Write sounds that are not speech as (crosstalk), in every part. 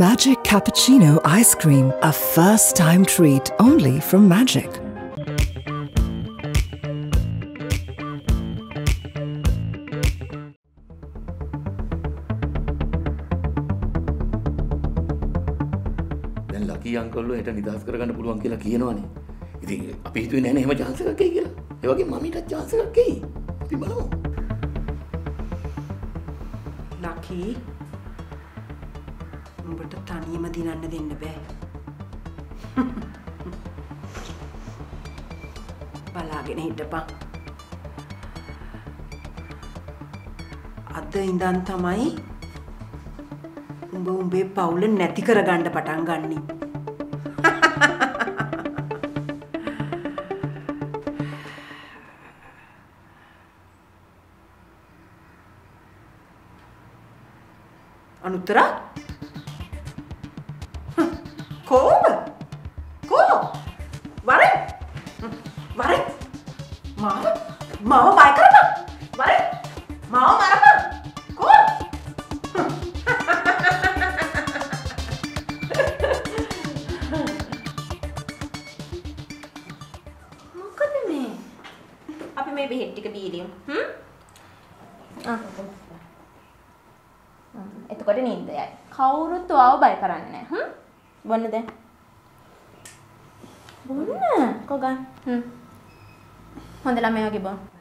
Magic Cappuccino Ice Cream, a first time treat only from Magic. දැන් ලකී අංකල්ලෝ හෙට නිදහස් කරගන්න පුළුවන් කියලා කියනවනේ. ඉතින් අපි හිතුවේ නෑනේ එහෙම chance එකක් එයි කියලා. ඒ වගේ මමීටත් chance එකක් එයි. අපි බලමු. ලකී උඹට තනියම දිනන්න දෙන්න බෑ. (laughs) බලාගෙන හිටපන්. අද ඉඳන් තමයි උඹ උඹේ පවුල නැති කරගන්න පටන් ගන්නි. (laughs) අනුත්තරා කෝම කෝ වරෙන් වරෙන් මාව? මාව බය කරපන්. වරෙන් මාව මරපන්. කෝ මොකද මේ? අපි මේ බෙහෙත් ටික බීලියමු හ්ම්? ආ. එතකොට නින්ද යයි. කවුරුත් ඔයාව බය කරන්නේ නැහැ බොන්න දැන්. බොන්න? කොගන් හ්ම්. හොඳ ළමයි වගේ බොන්න.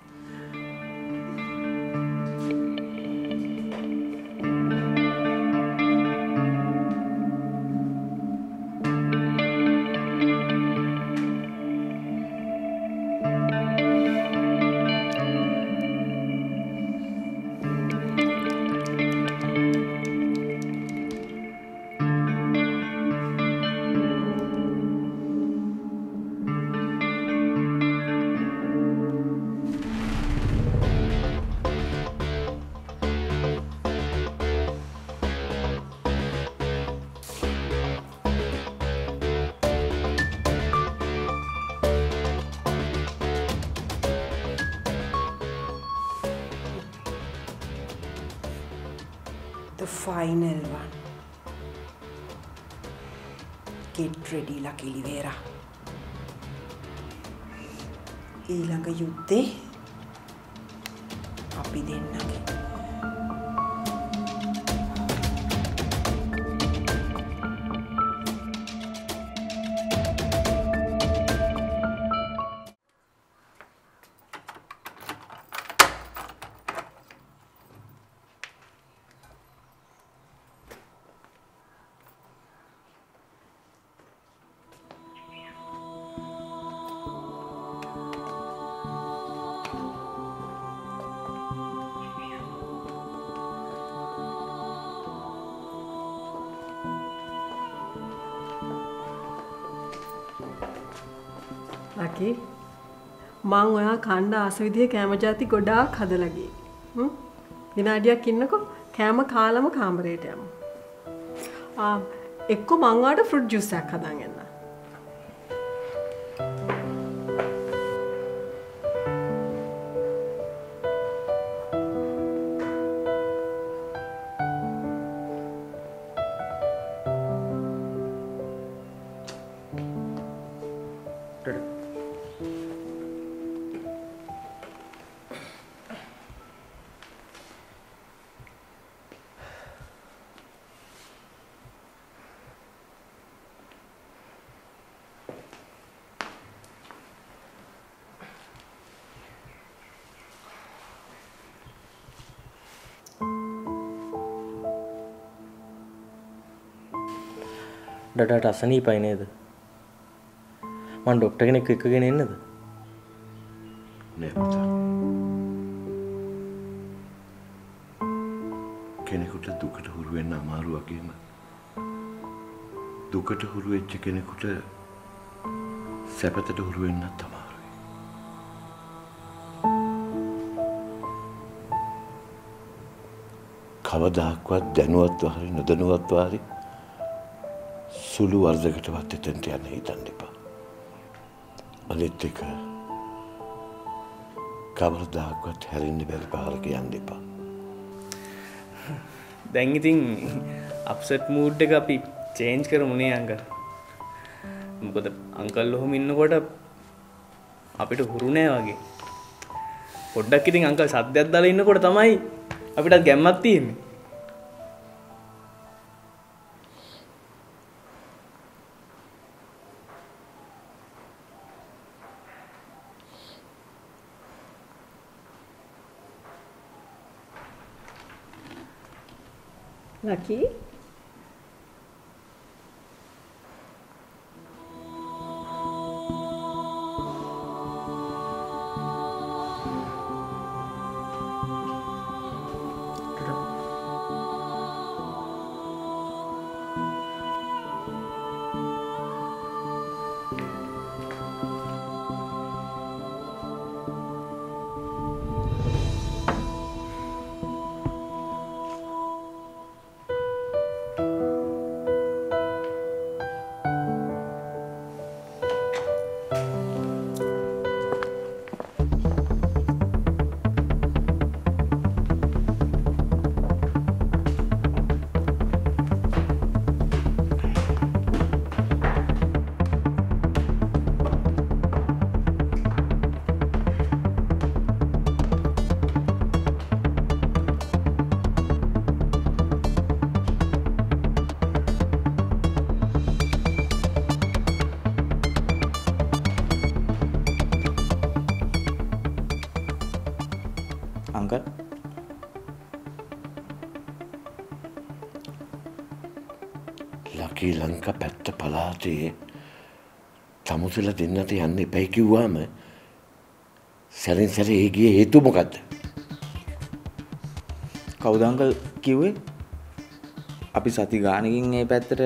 The final one. Get ready, Lucky Livera. ඊළඟ යුද්ධේ ලකි මං ඔයා කණ්ඩ ආස විදිහ කෑම ಜಾති ගොඩාක් හදලා ගියේ. හ්ම්? විනාඩියක් ඉන්නකෝ කෑම කාලම කාමරේට යමු. ආ එක්ක මං ඔයාට ෆෘට් ජූස් එකක් හදන් එන්න. ඩඩට අසනීපයි නේද? මං ඩොක්ටර් කෙනෙක් එක්කගෙන එන්නද? නෑ පුතා. කෙනෙකුට දුකට හුරු වෙන්න අමාරු වගේම දුකට හුරු වෙච්ච කෙනෙකුට සැපතට හුරු වෙන්නත් අමාරුයි. කවදාක්වත් දැනුවත්ව හරි නොදැනුවත්ව හරි සුළු වර්ධකටවත් එතෙන්ට යන්න හිතන්න එපා. අනිත් එක කවරදාක්වත් හැරෙන්න බැරි පාර කියන්න එපා. දැන් ඉතින් අප්සෙට් මූඩ් එක අපි චේන්ජ් කරමුණේ අංකල් මොකද අංකල් ඔහොම ඉන්නකොට අපිට හුරුණෑ වගේ පොඩ්ඩක් ඉතින් අංකල් සද්‍යයක් දාලා ඉන්නකොට තමයි අපිටත් ගැම්මක් තියෙන්නේ ලකි අංකල්. ලකී ලංක පැත්ත පලාතේ තමුසල දෙන්නට යන්න එපැයි කිව්වාම සැරින් සැර ඒ ගිය හේතු මොකක්ද කවුද අංකල් කිව්වේ? අපි සති ගානකින් ඒ පැත්තට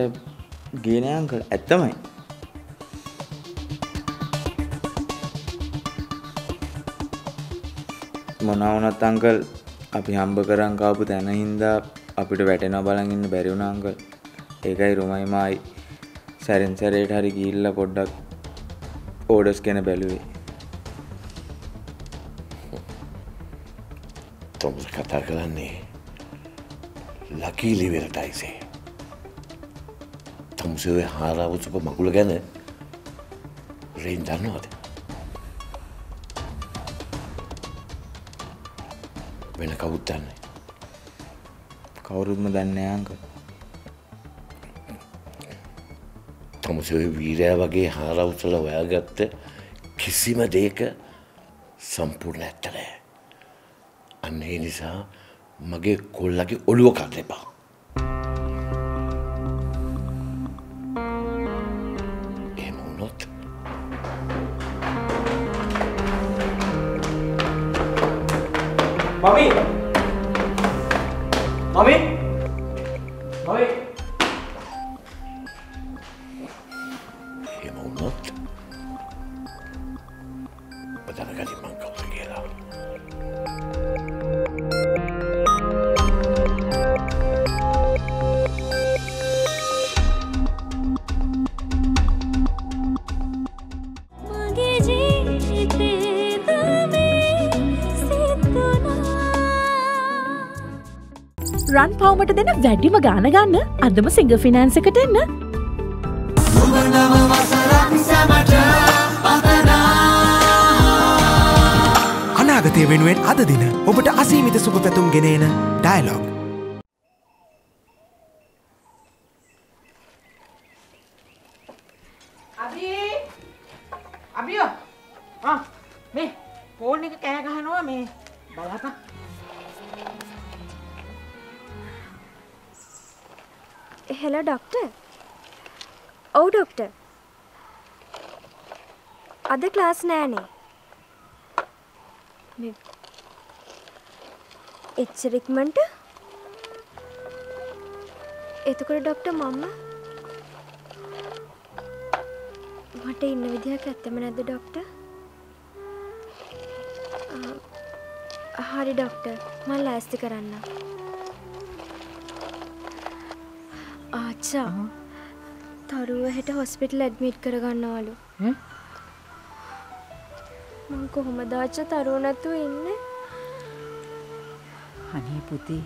ගියේ නෑ අංකල්. ඇත්තමයි මොනවා වුණත් අංකල් අපි හම්බ කරන් කාපු තැන හින්දා අපිට වැටෙනවා බලන් ඉන්න බැරි වුණා අංකල්. ඒකයි රුමයි මායි සැරෙන් සැරේට හරි ගිහිල්ලා පොඩ්ඩක් ඕඩර්ස් ගැන බැලුවේ. තොමස කතා කරන්නේ ලකී ලිවෙලටයිසේ තමුසේ හාරාවුසුප මකුල ගැන රෙන් දන්නවාද? වෙන කවුත් දන්නේ කවුරුත්ම දන්නේ නෑ අංකල් තමුසේ වීරයා වගේ හාරවුසල ඔයාගත්ත කිසිම දේක සම්පූර්ණ ඇත්තනෑ අන්න ඒ නිසා මගේ කොල්ලගේ ඔළුව කන්න එපා රන් පවමට දෙන වැඩිම ගාන ගන්න අදම සිංග ෆිනන්ස එකට එන්න. අනාගතය වෙනුවෙන් අද දින ඔබට අසීමිත සුභ පැතුම් ගෙනන ඩයිලොග් ආ මේ ෆෝන් එක කෑ ගහනවා මේ බලපන් හෙලෝ ඩොක්ටර්. ඔව් ඩොක්ටර්. අද ක්ලාස් නෑනේ. මේ එච්චරික්මන්ට එතකොට ඩොක්ටර් මම්ම? මට ඉන්න විදිහක් ඇත්තම නැද්ද ඩොක්ටර්? ආ, හරි ඩොක්ටර්. මං ලෑස්ති කරන්න ආච්චා තරුව හෙට හොස්පිටල් ඇඩ්මිට් කරගන්නවලු. මං කොහොමදාච්ච තරුව නැතුව ඉන්න? අනේ පුතේ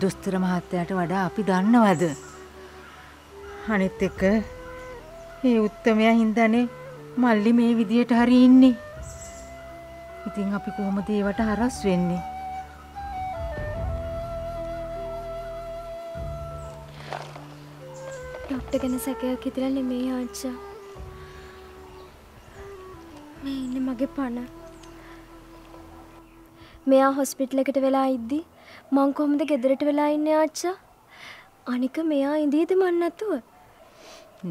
දොස්තර මහත්තයාට වඩා අපි දන්නවද? අනිත් එක ඒ උත්තමයා හින්දානේ මල්ලි මේ විදියට හරි ඉන්නේ. ඉතින් අපි කොහොමද ඒවට හරස් වෙන්නේ? ගැන සැකයක් හිතලා නෙමෙයි ආච්චා. මේ ඉන්නේ මගේ පණ. මෙයා හොස්පිටල් එකට වෙලා ඉද්දි මං කොහොමද ගෙදරට වෙලා ඉන්නේ ආච්චා? අනික මෙයා ඉඳීද මන් නැතුව?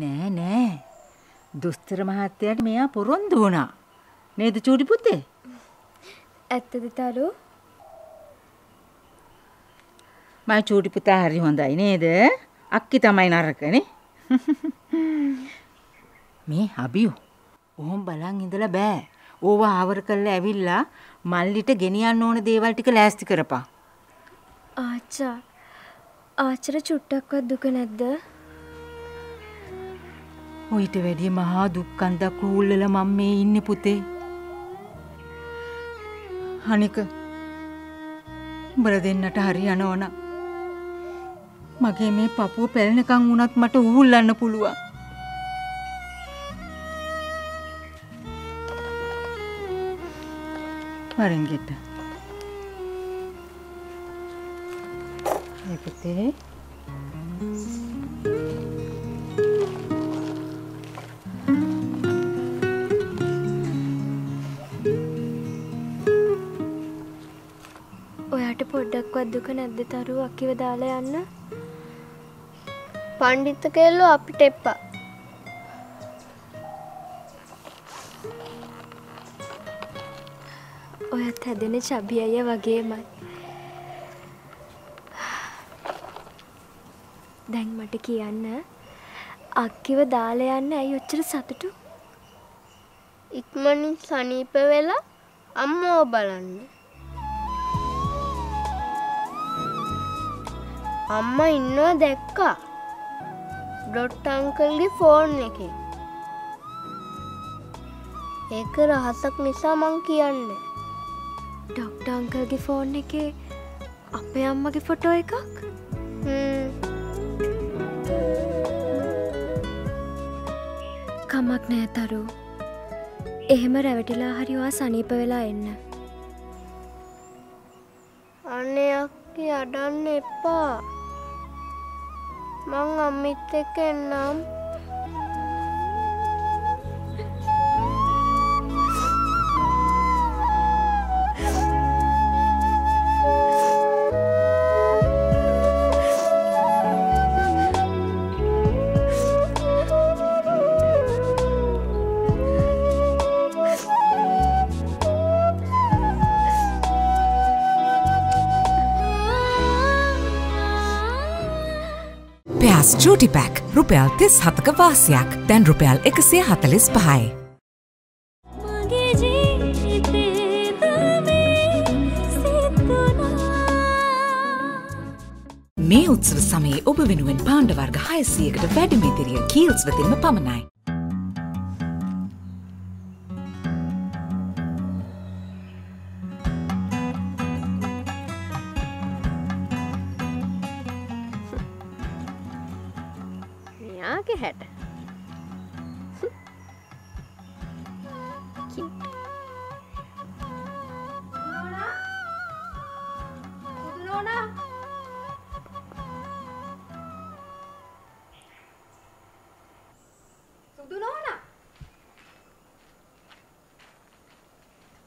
නෑ නෑ. දුස්තර මහත්තයාට මෙයා පොරොන්දු වුණා. නේද චූටි පුතේ? ඇත්තද තරු? මයි චූටි පුතා හරි හොඳයි නේද? අක්කි තමයි නරකනේ. (laughs) මේ අබියු. ඔහොම බලන් ඉඳලා බෑ. ඕව ආවර කරලා ඇවිල්ලා මල්ලිට ගෙනියන්න ඕන දේවල් ටික ලෑස්ති කරපන්. ආච්චා ආච්චර චුට්ටක්වත් දුක නැද්ද? ඔයිට වැඩිය මහා දුක්කන්දක් ඌල්ලල මම මේ ඉන්නේ පුතේ. අනික උඹලා දෙන්නට හරි යනවන. මගේ මේ පපුව පැලෙනකන් වුණත් මට ඌල්ලන්න පුළුවන්. වරෙන් ගෙට. ඒ පුතේ ඔයාට පොඩ්ඩක්වත් දුක නැද්ද තරු අක්කිව දාලා යන්න? පණ්ඩිත කෙල්ලෝ අපිට එපා. ඔයත් හැදෙන චබි අය වගේමයි. දැන් මට කියන්න අක්කිව දාලා යන්න ඇයි ඔච්චර සතුටු? ඉක්මනින් සනීප වෙලා අම්මෝ බලන්න. අම්මා ඉන්නවා දැක්කා. ඩොට් අංකල්ගේ ෆෝන් එකේ. ඒක රහසක් නිසා මං කියන්නේ. ඩොක්ටර් අංකල්ගේ ෆෝන් එකේ අපේ අම්මගේ ෆොටෝ එකක්? කමක් නෑ තරු. එහෙම රැවටිලා හරි ඔයා සනීප වෙලා එන්න. අනේ අක්කේ අඩන්න එපා. මං අම්මිත් එක්ක එන්නම්. පෙස් චූටි පැක් රුපියල් තිස් හතක වාසියක් දැන් රුපියල් එකසිය හතලිස් පහයි. මේ උත්සව සමයේ ඔබ වෙනුවෙන් පාණ්ඩවර්ග හයසියකට වැඩිමිදිරිය කීල්ස් වෙතින්ම පමණයි.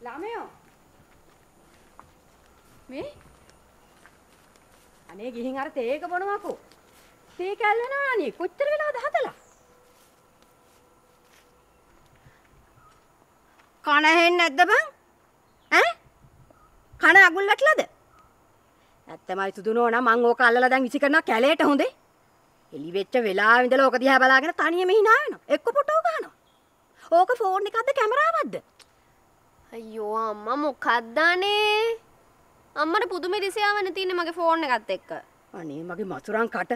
ළමයෝ මේ අනේ ගිහින් අර තේක බොනවකෝ තේ කැල් වෙනවා අනේ කොච්චර වෙලාද හදලා කන හෙන්නේ නැද්ද බං ඈ කන අගුල් වැටලාද ඇත්තමයි සුදු නෝනා මං ඕක අල්ලලා දැන් විසි කරනවා කැලේට හොඳේ එලි වෙච්ච වෙලාවෙ ඉඳලා ඕක දිහා බලාගෙන තනියම hina වෙනවා. එක්ක ෆොටෝ ගන්නවා. ඕක ෆෝන් එකක්ද කැමරාවක්ද? අයියෝ අම්මා මොකක්ද අනේ? අම්මට පුදුම ඉරිසියාවනේ තියෙන්නේ මගේ ෆෝන් එකත් එක්ක. අනේ මගේ මසුරන් කට.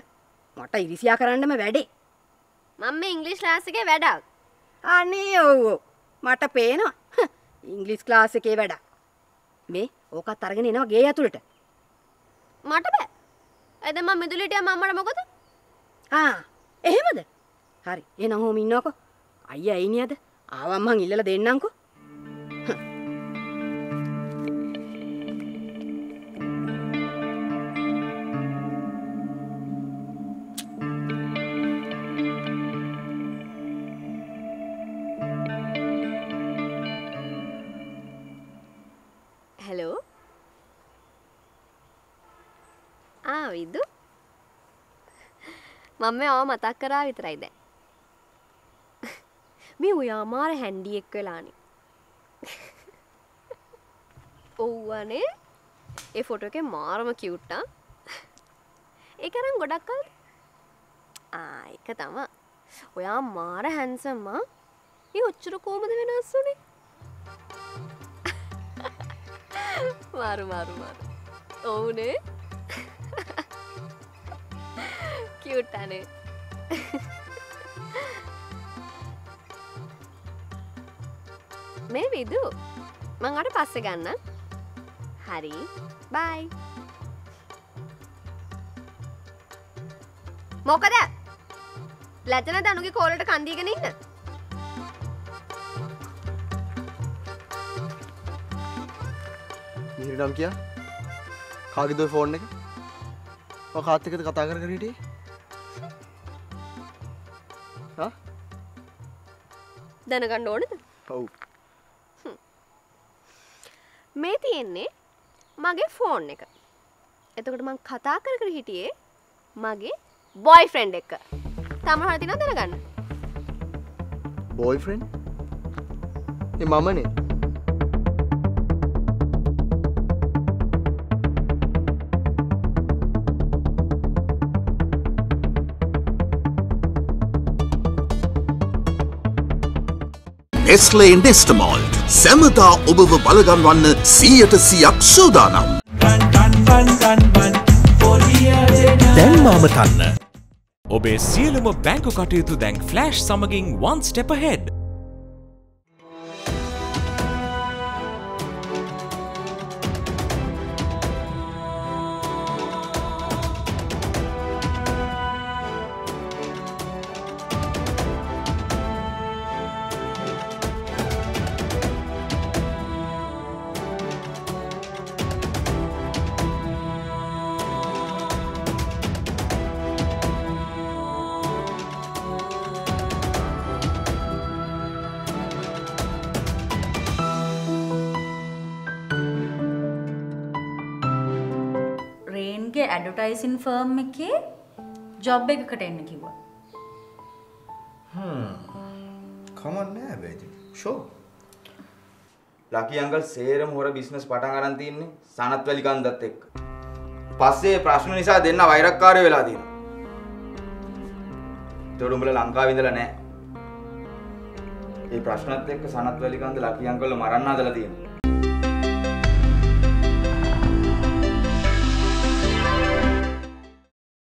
මට ඉරිසියා කරන්නම වැඩේ. මම මේ ඉංග්‍රීසි ක්ලාස් එකේ වැඩක්. අනේ ඔව්. මට පේනවා. ඉංග්‍රීසි ක්ලාස් එකේ වැඩක්. මේ ඕකත් අරගෙන එනවා ගේ ඇතුළට. මට බෑ. එද මම මිදුලට යම අම්මට මොකද? ආ එහෙමද? හරි. එහෙනම් ඔහොම ඉන්නකො. අයියා එයි නියද? ආවම් මං ඉල්ලලා දෙන්නම්කෝ. හැලෝ ආ විදු මම මේ ආව මතක් කරා විතරයි දැන් මේ ඔයා මාර හැන්ඩියෙක් වෙලානි ඔව්වනේ ඒ ෆොටෝ එකේ මාරම කියුට්ටා ඒක අරන් ගොඩක් කල්ද ආ ඒක තමා ඔයා මාර හැන්සම්මා ඒ ඔච්චර කොහමද වෙනස් වුනේ මාරු මාරු මාරු. ඔවුනේ? කියුට්ටනේ මේ විදු මං අට පස්සෙ ගන්න. හරි. බයි මොකද? ලැජන දනුගේ කෝලට කන්දීගෙන ඉන්න? නම් කියා. කාගෙද ෆෝන් එක? ඔය කාත් කර කර හිටියේ? හා? දැනගන්න ඕනද? ඔව්. මේ තියෙන්නේ මගේ ෆෝන් එක. එතකොට මං කතා කර කර හිටියේ මගේ බොයි ෆ්‍රෙන්ඩ් එක තම හතින දැනගන්න. බෝයිෆ්‍රෙන්් ඒ මමනේ නෙස්ලේ නෙස්ටමෝල්ට් සැමදා ඔබව බලගන්වන්න සීයට සියක් සූදානම්. දැන් මාම තන්න. ඔබේ සියලුම බැංකු කටයුතු දැන් ෆ්ලෑෂ් සමගින් වන් ස්ටෙප හෙඩ්. රේන්ගේ ඇඩටයිසින් ෆර්ම් එකේ ජොබ් එකකට එන්න කිව්වා. කමන්නේ හැබැයි ෂෝ ලකි අංකල් සේරම හොර බිස්නස් පටන් අරන් තින්නේ සනත් වැලි කන්දත් එක්ක. පස්සේ ප්‍රශ්න නිසා දෙන්න වෛරක්කාරය වෙලා තියෙනවා. උඹලා ලංකාවේ ඉඳලා නැහැ. ඒ ප්‍රශ්නත් එක්ක සනත් වැලි කන්ද ලකි අංකල්ව මරන්න හදලා තියෙනවා.